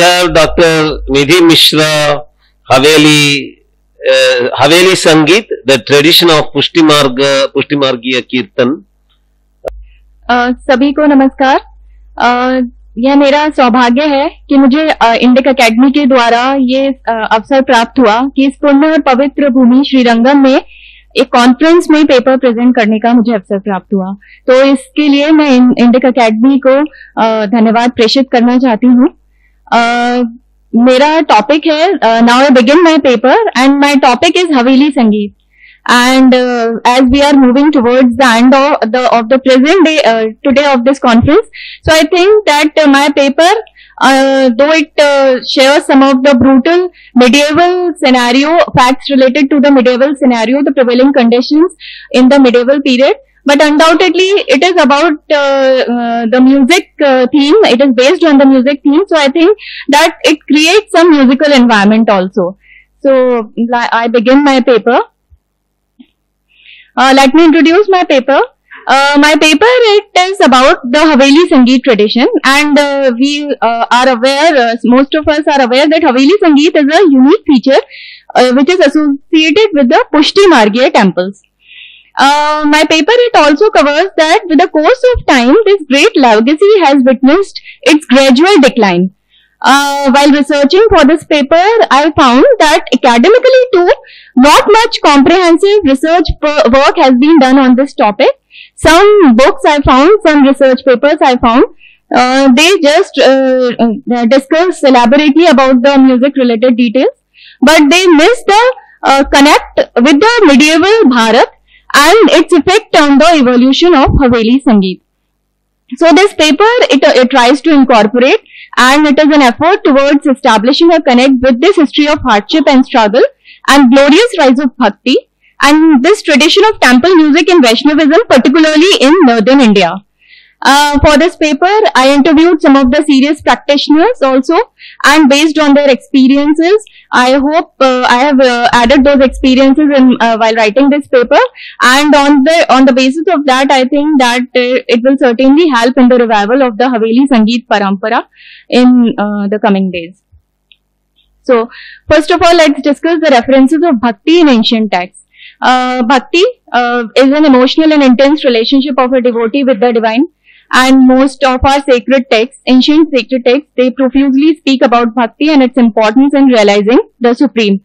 have Dr. Nidhi Mishra, Haveli, uh, Haveli Sangeet, the tradition of Pushti Marga, Pushti Margiya Kirtan. अ, सभी को नमस्कार अ, यह मेरा सौभाग्य है कि मुझे इंडिक एकेडमी के द्वारा ये अ, अवसर प्राप्त हुआ कि इस पुण्य और पवित्र भूमि श्रीरंगम में एक कॉन्फ्रेंस में पेपर प्रेजेंट करने का मुझे अवसर प्राप्त हुआ तो इसके लिए मैं इंडिक एकेडमी को धन्यवाद प्रेषित करना चाहती हूँ मेरा टॉपिक है now I begin my paper and my topic is हवेली संगीत and uh, as we are moving towards the end of the of the present day uh, today of this conference so i think that uh, my paper uh, though it uh, shares some of the brutal medieval scenario facts related to the medieval scenario the prevailing conditions in the medieval period but undoubtedly it is about uh, uh, the music uh, theme. It is based on the music theme. So i think that it creates some musical environment also. So i begin my paper. Uh, let me introduce my paper. Uh, my paper it is about the Haveli Sangeet tradition, and uh, we are aware, most of us are aware that Haveli Sangeet is a unique feature which is associated with the Pushti Margiya temples. Uh, my paper it also covers that with the course of time, this great legacy has witnessed its gradual decline. Uh, while researching for this paper, I found that academically too, not much comprehensive research work has been done on this topic. Some books I found, some research papers I found, uh, they just uh, uh, discuss elaborately about the music related details, but they miss the uh, connect with the medieval Bharat and its effect on the evolution of Haveli Sangeet. So this paper, it, uh, it tries to incorporate and it is an effort towards establishing a connect with this history of hardship and struggle and glorious rise of bhakti and this tradition of temple music in Vaishnavism, particularly in northern India. Uh, for this paper, I interviewed some of the serious practitioners also, and based on their experiences, I hope uh, I have uh, added those experiences in uh, while writing this paper. And on the on the basis of that, I think that uh, it will certainly help in the revival of the Haveli Sangeet Parampara in the coming days. So, first of all, let's discuss the references of bhakti in ancient texts. Bhakti is an emotional and intense relationship of a devotee with the divine. And most of our sacred texts, ancient sacred texts, they profusely speak about bhakti and its importance in realizing the supreme.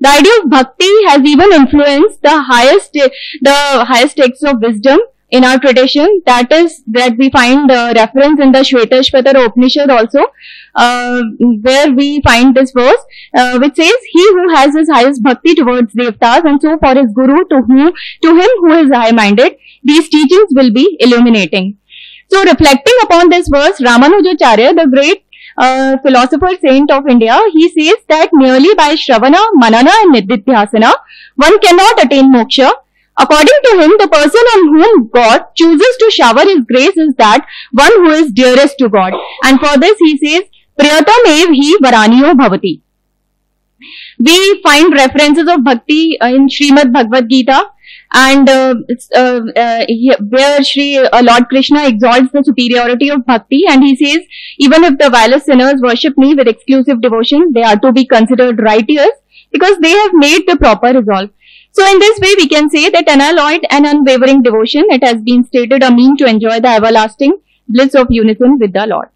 The idea of bhakti has even influenced the highest, the highest texts of wisdom in our tradition. That is, that we find uh, reference in the Shvetashvatara Upanishad also, uh, where we find this verse, uh, which says, "He who has his highest bhakti towards devtas, and so for his guru, to whom, to him who is high-minded, these teachings will be illuminating." So, reflecting upon this verse, Ramanujacharya, the great uh, philosopher saint of India, he says that merely by Shravana, Manana and Nididhyasana, one cannot attain moksha. According to him, the person on whom God chooses to shower his grace is that one who is dearest to God. And for this he says, Priyatam ev hi varaniyo bhavati. We find references of bhakti uh, in Srimad Bhagavad Gita and uh, uh, uh, he- where Shri uh, Lord Krishna exalts the superiority of bhakti and he says, even if the vilest sinners worship me with exclusive devotion, they are to be considered righteous because they have made the proper resolve. So in this way, we can say that unalloyed and unwavering devotion, it has been stated a mean to enjoy the everlasting bliss of unison with the Lord.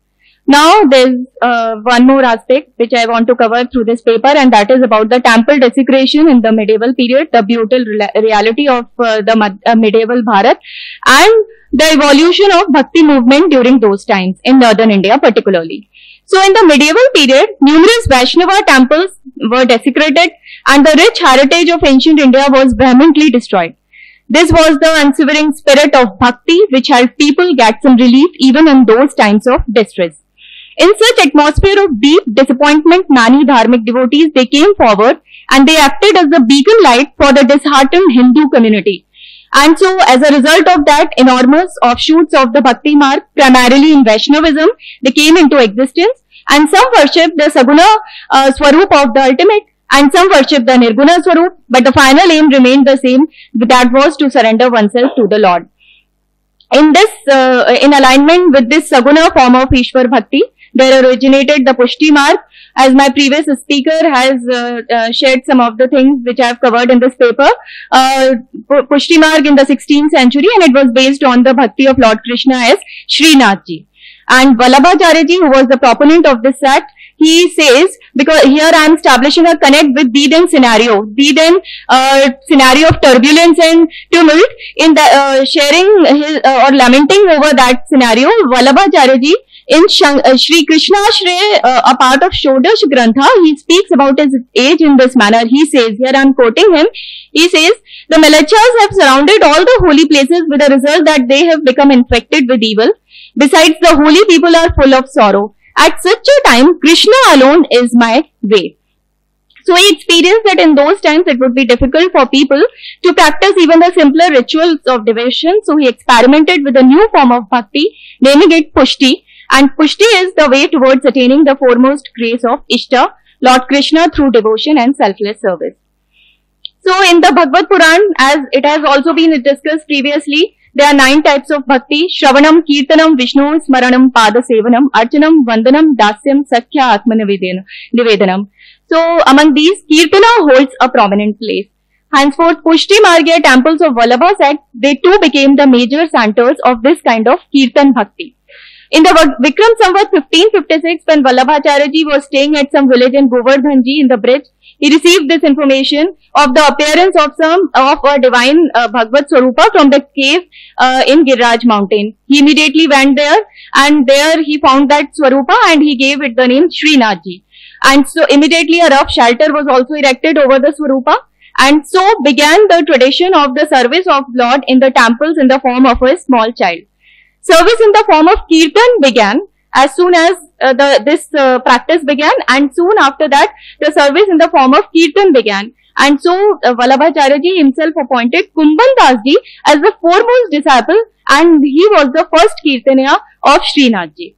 Now there's uh, one more aspect which I want to cover through this paper and that is about the temple desecration in the medieval period, the brutal reality of uh, the uh, medieval Bharat and the evolution of bhakti movement during those times in northern India particularly. So in the medieval period, numerous Vaishnava temples were desecrated and the rich heritage of ancient India was vehemently destroyed. This was the unswerving spirit of bhakti which helped people get some relief even in those times of distress. In such atmosphere of deep disappointment, many dharmic devotees they came forward and they acted as the beacon light for the disheartened Hindu community. And so, as a result of that, enormous offshoots of the Bhakti Marg, primarily in Vaishnavism, they came into existence. And some worship the Saguna uh, Swarup of the ultimate, and some worship the Nirguna Swarup, but the final aim remained the same, that was to surrender oneself to the Lord. In this, uh, in alignment with this Saguna form of Ishwar Bhakti, There originated the Pushti Marg. As my previous speaker has uh, uh, shared some of the things which I have covered in this paper, uh, Pu- Pushti Marg in the 16th century, and it was based on the bhakti of Lord Krishna as Srinath ji. And Vallabhacharya who was the proponent of this act, he says, because here I am establishing a connect with the then scenario, the then uh, scenario of turbulence and tumult, in the uh, sharing his, uh, or lamenting over that scenario, Vallabhacharya in Shang, uh, Sri Krishna Shray, uh, a part of Shodash Grantha, he speaks about his age in this manner. He says, here I am quoting him, he says, the Mlechchhas have surrounded all the holy places with the result that they have become infected with evil. Besides, the holy people are full of sorrow. At such a time, Krishna alone is my way. So he experienced that in those times it would be difficult for people to practice even the simpler rituals of devotion. So he experimented with a new form of bhakti, naming it Pushti. And Pushti is the way towards attaining the foremost grace of Ishta, Lord Krishna through devotion and selfless service. So in the Bhagavad Puran, as it has also been discussed previously, there are nine types of bhakti. Shravanam, Kirtanam, Vishnu, Smaranam, Pada Sevanam, Archanam, Vandanam, Dasyam, Sakya, Atma Nivedanam. Nivedanam. So among these, Kirtana holds a prominent place. Henceforth, Pushti Margya temples of Vallabha they too became the major centers of this kind of Kirtan Bhakti. In the Vikram Samvat 1556, when Vallabhacharya was staying at some village in Govardhanji in the Braj, he received this information of the appearance of some of a divine uh, Bhagavad Swarupa from the cave uh, in Giraj mountain. He immediately went there and there he found that Swarupa and he gave it the name Srinath ji. And so immediately a rough shelter was also erected over the Swarupa. And so began the tradition of the service of Lord in the temples in the form of a small child. Service in the form of kirtan began as soon as uh, the this uh, practice began, and soon after that, the service in the form of kirtan began. And so, uh, Vallabhacharya himself appointed Kumban Das ji as the foremost disciple, and he was the first kirtaniya of Srinath ji.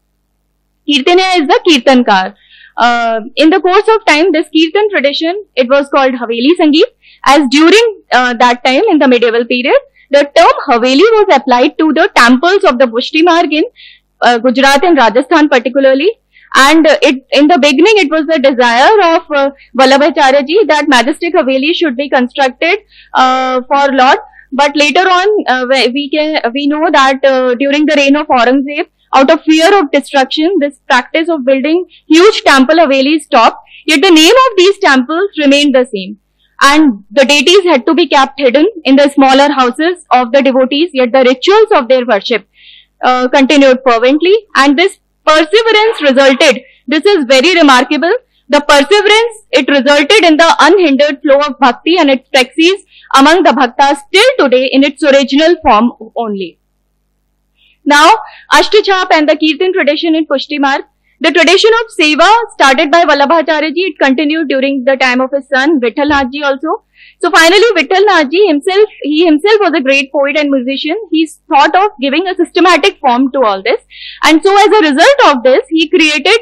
Kirtaniya is the kirtankar. Uh, in the course of time, this kirtan tradition, it was called Haveli Sangeet, as during uh, that time in the medieval period, the term Haveli was applied to the temples of the Pushti Marg in uh, Gujarat and Rajasthan particularly. And uh, it in the beginning, it was the desire of uh, Vallabhacharya that majestic Haveli should be constructed uh, for Lord. But later on, uh, we can we know that uh, during the reign of Aurangzeb, out of fear of destruction, this practice of building huge temple Havelis stopped. Yet the name of these temples remained the same and the deities had to be kept hidden in the smaller houses of the devotees, yet the rituals of their worship uh, continued fervently, and this perseverance resulted. This is very remarkable. The perseverance it resulted in the unhindered flow of bhakti and its praxis among the bhaktas till today in its original form only. Now, Ashtachap and the Kirtan tradition in Pushti Marg the tradition of Seva started by Vallabhacharya ji, it continued during the time of his son Vittal ji also. So finally Vittal ji himself, he himself was a great poet and musician. He thought of giving a systematic form to all this. And so as a result of this, he created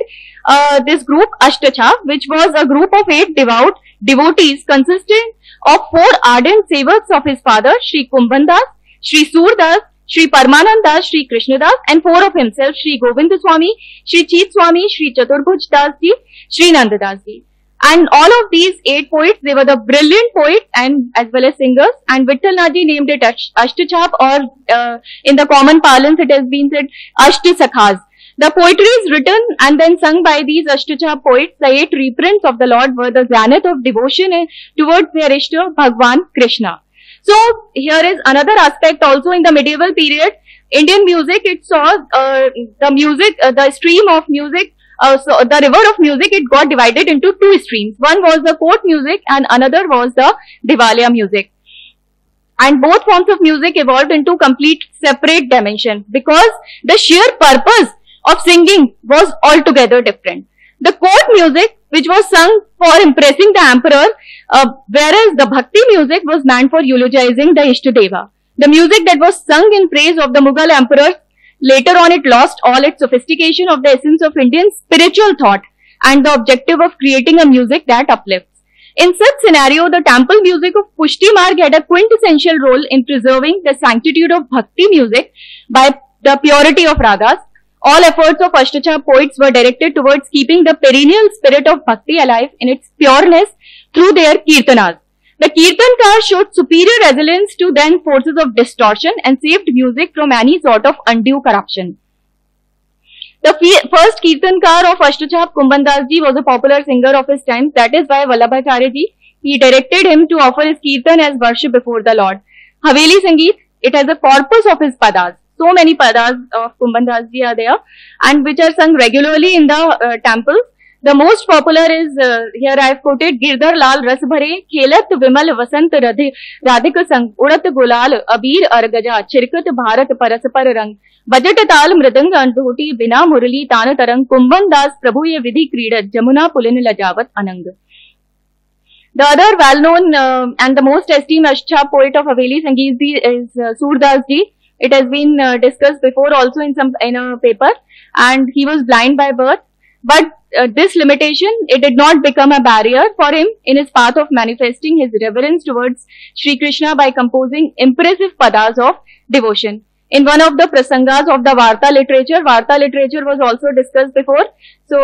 uh, this group Ashtachap, which was a group of eight devout devotees consisting of four ardent sevaks of his father, Sri Kumbhandas, Sri Surdas, Sri Paramananda, Sri Krishnadas, and four of himself, Sri Govinda Swami, Sri Chit Swami, Sri Chaturbhuj Das ji, Sri Nandadas ji. And all of these eight poets, they were the brilliant poets and as well as singers. And Vittal Naji named it Ash- Ashtachap or uh, in the common parlance it has been said Ashtasakhas. The poetry is written and then sung by these Ashtachap poets. The eight reprints of the Lord were the zenith of devotion eh, towards their Ishta, Bhagwan Krishna. So here is another aspect also in the medieval period. Indian music, it saw uh, the music, uh, the stream of music, uh, so the river of music, it got divided into two streams. One was the court music and another was the Diwaliya music. And both forms of music evolved into complete separate dimension because the sheer purpose of singing was altogether different. The court music, which was sung for impressing the emperor, uh, whereas the bhakti music was meant for eulogizing the Ishtadeva. The music that was sung in praise of the Mughal emperor, later on it lost all its sophistication of the essence of Indian spiritual thought and the objective of creating a music that uplifts. In such scenario, the temple music of Pushti Marg had a quintessential role in preserving the sanctitude of bhakti music by the purity of ragas. All efforts of Ashtachap poets were directed towards keeping the perennial spirit of bhakti alive in its pureness through their kirtanas. The kirtankar showed superior resilience to then forces of distortion and saved music from any sort of undue corruption. The first kirtankar of Ashtachap Kumbandas ji was a popular singer of his time. That is why Vallabhacharya ji, he directed him to offer his kirtan as worship before the Lord. Haveli Sangeet, it has a corpus of his padas so many padas of Kumbhandasji are there and which are sung regularly in the uh, temples. The most popular is, uh, here I have quoted, Girdar Lal Rasbhare, Kelat Vimal Vasant Radhi, Radhika Sang, Udat Gulal, Abir Argaja, Chirkat Bharat Paraspar Rang, Bajat Tal Mridanga and Dhuti, Bina Murali, Tana Tarang, Kumbhan Prabhu Vidhi Krida, Jamuna Pulin Lajavat Anang. The other well-known uh, and the most esteemed Ashtachap poet of Haveli Sangeet is uh, Surdas Ji. It has been uh, discussed before also in some in a paper, and he was blind by birth. But uh, this limitation, it did not become a barrier for him in his path of manifesting his reverence towards Sri Krishna by composing impressive padas of devotion in one of the prasangas of the Varta literature. Varta literature was also discussed before. So,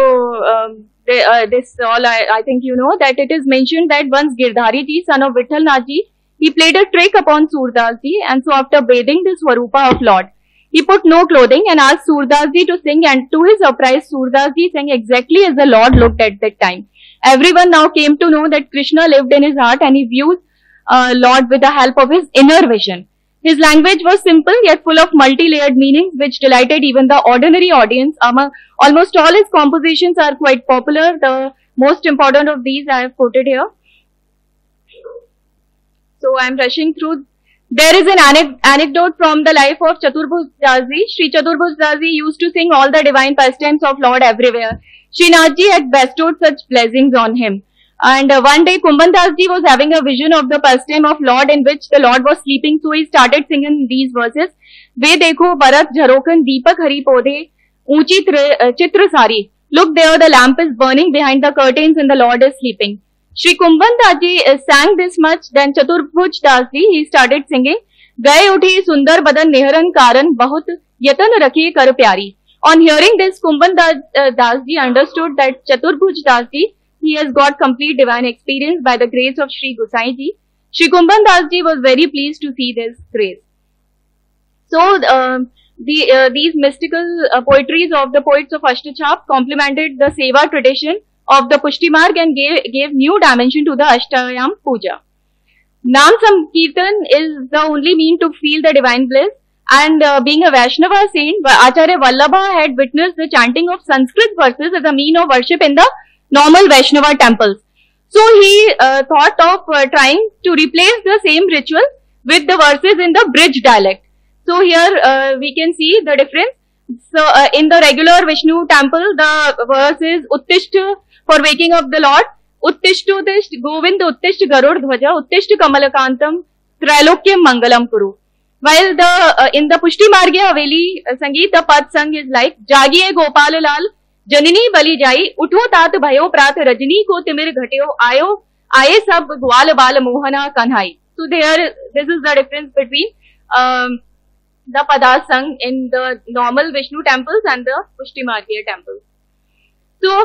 um, they, uh, this all I, I think you know that it is mentioned that once Girdhari ji, son of Naji, he played a trick upon Surdas ji and so after bathing the Swarupa of Lord, he put no clothing and asked Surdas ji to sing and to his surprise Surdas ji sang exactly as the Lord looked at that time. Everyone now came to know that Krishna lived in his heart and he views uh, Lord with the help of his inner vision. His language was simple yet full of multi-layered meanings which delighted even the ordinary audience. Among almost all his compositions are quite popular. The most important of these I have quoted here. So I am rushing through. There is an anecdote from the life of Chaturbhuj Dasji. Sri Chaturbhuj Dasji used to sing all the divine pastimes of Lord everywhere. Srinathji had bestowed such blessings on him. And uh, one day Kumbhandasji was having a vision of the pastime of Lord in which the Lord was sleeping. So he started singing these verses. वे देखो बरत झरोकन दीपक हरी पौधे ऊंची चित्र Look there, the lamp is burning behind the curtains and the Lord is sleeping. Shri Kumbhan Dasji sang this much then Chaturbhuj Dasji he started singing गए उठी सुंदर बदन निहरन कारण बहुत यतन रखी कर प्यारी on hearing this Kumbhan Das ji understood that Chaturbhuj Das ji he has got complete divine experience by the grace of Shri Gosai ji Shri Kumbhan Das ji was very please to see this grace so these mystical poetries of the poets of Ashtachhap complimented the seva tradition of the Pushti Marg and gave, gave new dimension to the Ashtayam Puja. Nam Sankirtan is the only mean to feel the divine bliss. And uh, being a Vaishnava saint, Acharya Vallabha had witnessed the chanting of Sanskrit verses as a mean of worship in the normal Vaishnava temples. So he uh, thought of uh, trying to replace the same ritual with the verses in the Braj dialect. So here uh, we can see the difference. So uh, in the regular Vishnu temple, the verse is Uttisht for waking of the lord उत्तिष्ट उत्तिष्ट गोविंद उत्तिष्ट गरुड़ ध्वज उत्तिष्ट कमलकांतम त्रैलोक्य मंगलम कुरु well the in the Pushti pushti haveli संगीत uh, sangeet the pad sang is like jagiye जननी बलि जाई उठो तात भयो प्रात रजनी को तिमिर घटे आयो आए सब ग्वाल बाल Mohana Kanhai so there this is the difference between the pada sung in the normal Vishnu temples and the Pushtimargiya temples so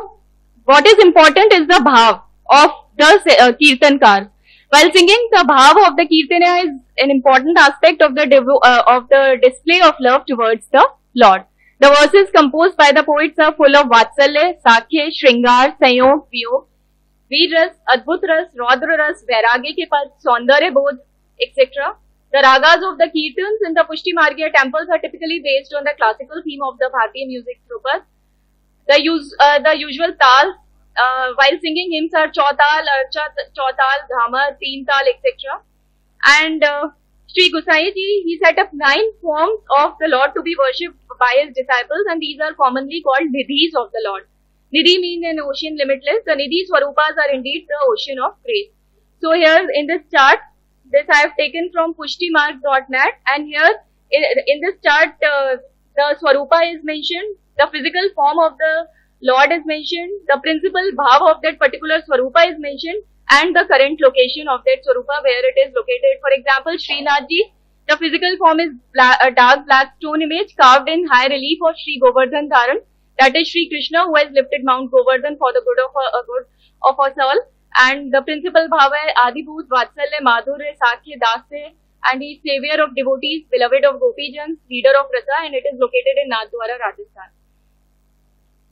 what is important is the bhav of the uh, kirtankar. While singing, the bhav of the kirtana is an important aspect of the devo- uh, of the display of love towards the Lord. The verses composed by the poets are full of vatsalya, sakhya, shringar, sayog, viyog, वीर रस अद्भुत रस रौद्र रस वैराग्य के पद सौंदर्य बोध etc. The ragas of the kirtans in the Pushti Margya temples are typically based on the classical theme of the Bharatiya music tropas. The use uh, the usual tal uh, while singing hymns are chautal, archa, chautal, dhamar, teen tal, etc. And uh, Sri Gosai ji he set up nine forms of the Lord to be worshipped by his disciples, and these are commonly called nidhis of the Lord. Nidhi means an ocean limitless. The Nidhi Swarupas are indeed the ocean of grace. So here in this chart, this I have taken from pushtimark.net and here in, in this chart, uh, the Swarupa is mentioned, the physical form of the Lord is mentioned, the principal bhava of that particular Swarupa is mentioned and the current location of that Swarupa where it is located. For example, Srinathji, The physical form is bla- a dark black stone image carved in high relief of Sri Govardhan Dharan, that is Sri Krishna who has lifted Mount Govardhan for the good of uh, good of us all. And the principal bhava hai Adibhut Vatsalya Madhurya Sakya Dasya and he is savior of devotees, beloved of Gopijans, leader of Rasa and it is located in Nathdwara, Rajasthan.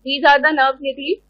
These are the nav nidhi.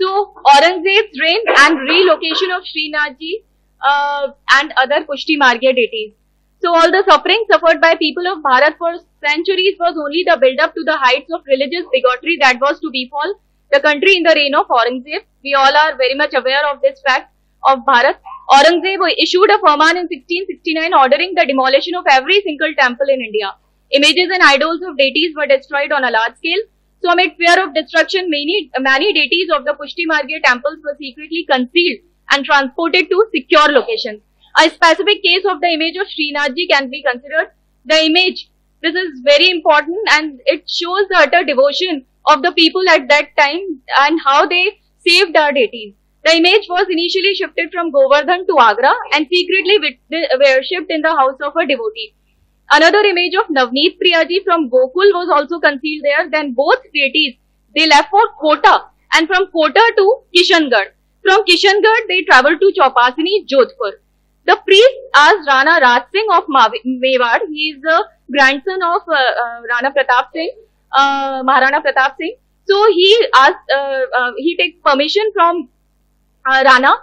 So, Aurangzeb's reign and relocation of Srinathji uh, and other Pushti Margya deities. So, all the suffering suffered by people of Bharat for centuries was only the build-up to the heights of religious bigotry that was to befall the country in the reign of Aurangzeb. We all are very much aware of this fact of Bharat. Aurangzeb issued a firman in 1669 ordering the demolition of every single temple in India. Images and idols of deities were destroyed on a large scale. So amid fear of destruction, many, many deities of the Pushti temples were secretly concealed and transported to secure locations. A specific case of the image of Srinathji can be considered. The image, this is very important and it shows the utter devotion of the people at that time and how they saved our deities. The image was initially shifted from Govardhan to Agra and secretly worshipped in the house of a devotee. Another image of Navneet Priyaji from Gokul was also concealed there. Then both deities, they left for Kota and from Kota to Kishangarh. From Kishangarh, they traveled to Chaupasini, Jodhpur. The priest asked Rana Raj Singh of Mewar, he is the grandson of uh, uh, Rana Pratap Singh, uh, Maharana Pratap Singh. So he asked, uh, uh, he takes permission from uh, Rana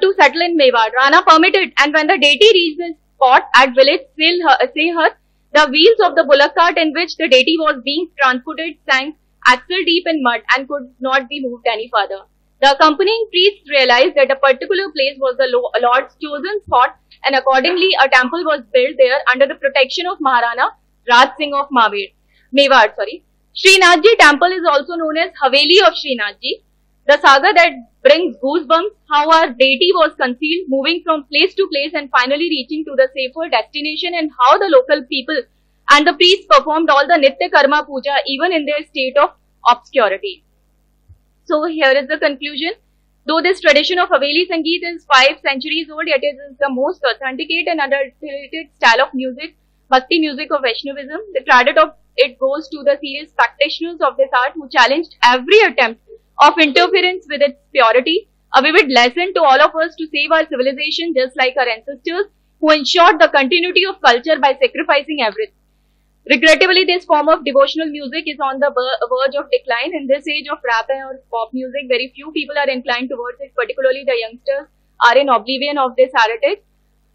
to settle in Mewar. Rana permitted and when the deity reaches spot at village Sehat, the wheels of the bullock cart in which the deity was being transported sank axle deep in mud and could not be moved any further. The accompanying priests realized that a particular place was the Lord's chosen spot and accordingly a temple was built there under the protection of Maharana Raj Singh of Mawar. Mewar. Sorry. Srinathji temple is also known as Haveli of Srinathji. The saga that brings goosebumps how our deity was concealed, moving from place to place and finally reaching to the safer destination and how the local people and the priests performed all the Nitya Karma Puja even in their state of obscurity. So here is the conclusion. Though this tradition of Haveli Sangeet is five centuries old, yet it is the most authenticate and adulterated style of music, Bhakti music of Vaishnavism. The credit of it goes to the serious practitioners of this art who challenged every attempt of interference with its purity, uh, a vivid lesson to all of us to save our civilization just like our ancestors who ensured the continuity of culture by sacrificing everything. Regrettably, this form of devotional music is on the verge of decline. In this age of rap or pop music, very few people are inclined towards it, particularly the youngsters are in oblivion of this heritage.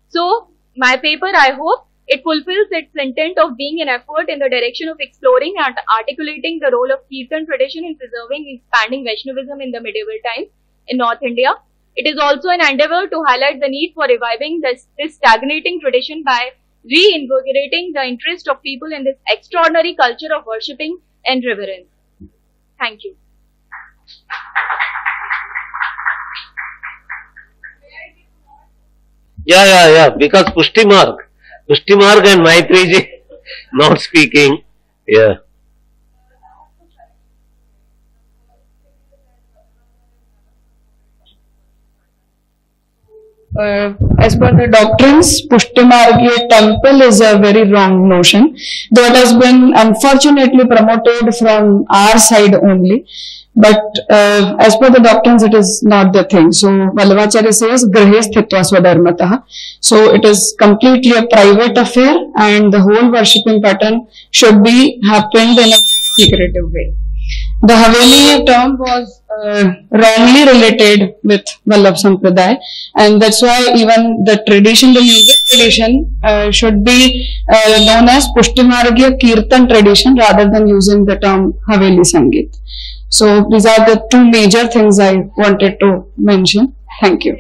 So, my paper, I hope, it fulfills its intent of being an effort in the direction of exploring and articulating the role of Kirtan tradition in preserving and expanding Vaishnavism in the medieval times in North India. It is also an endeavor to highlight the need for reviving this, this stagnating tradition by reinvigorating the interest of people in this extraordinary culture of worshipping and reverence. Thank you. Yeah, yeah, yeah, because Pushti Marg Pushtimarg and Maitriji not speaking. Yeah. Uh, as per the doctrines, Pushtimargya temple is a very wrong notion, though it has been unfortunately promoted from our side only. But uh, as per the doctrines, it is not the thing. So Vallabhacharya says, Grahe swadharmataha. So it is completely a private affair and the whole worshipping pattern should be happened in a secretive way. The Haveli term was uh, wrongly related with Vallabh Sampradaya and that's why even the tradition, the music tradition uh, should be uh, known as Pushtimargya Kirtan tradition rather than using the term Haveli Sangeet. So these are the two major things I wanted to mention. Thank you.